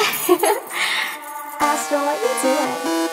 Astro, what are you doing?